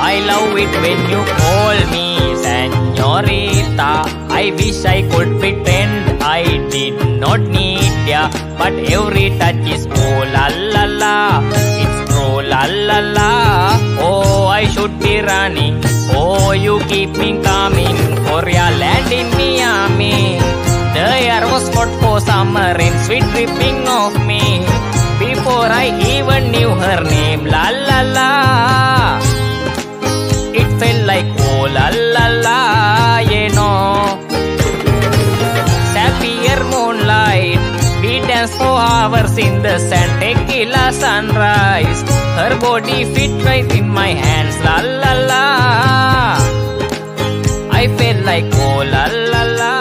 I love it when you call me senorita. I wish I could pretend I did not need ya, but every touch is oh la la la. It's oh la la la. Oh, I should be running. Oh, you keep me coming for your land in Miami. The air was hot for summer rain, sweet dripping of me. Before I even knew her name, la la la la la. Sapphire moonlight, hours in the sand, tequila sunrise. Her body fit right in my hands, la la la. I felt like oh la la